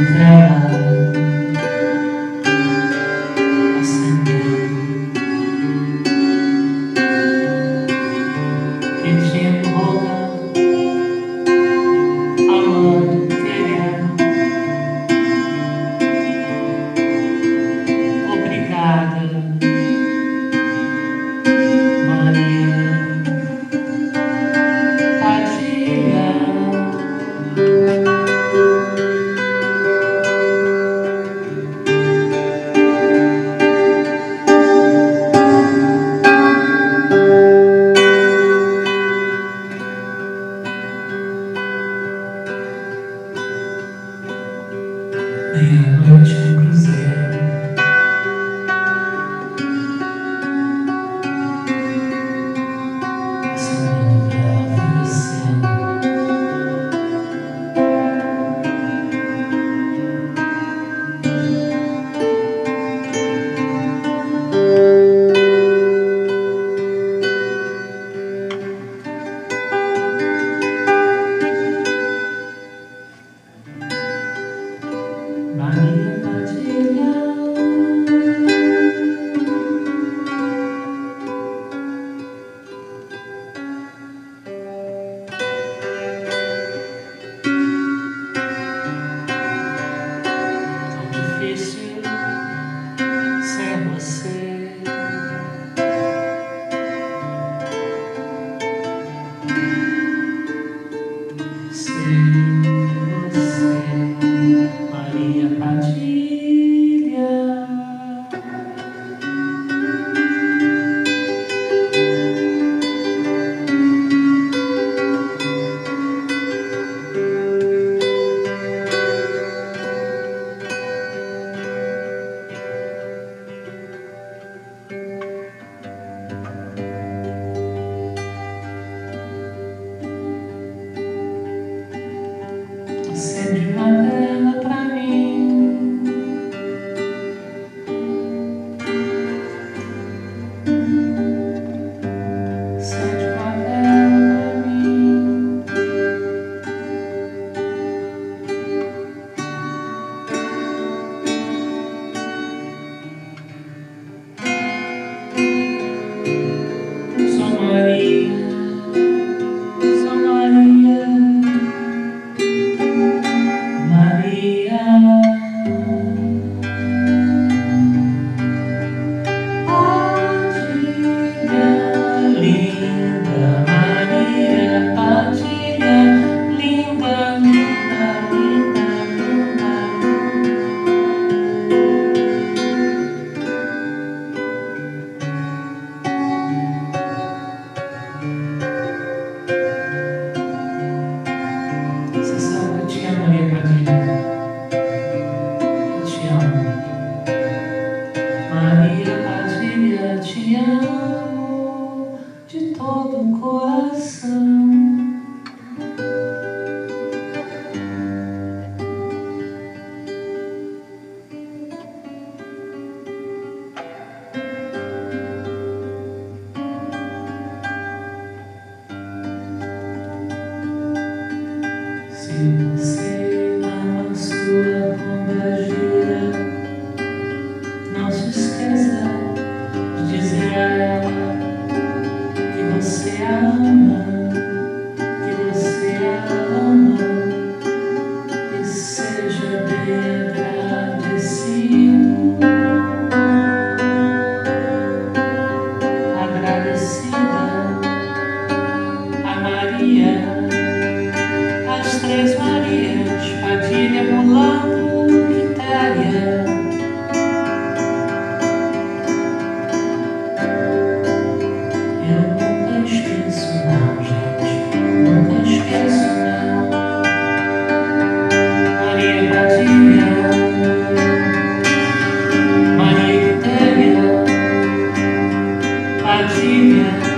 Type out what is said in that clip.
Amen. Deus. Inês Maria Padilha Mulambo Vitória, Eu nunca esqueço não, gente Nunca esqueço não. Maria Padilha Maria Quitária Padilha.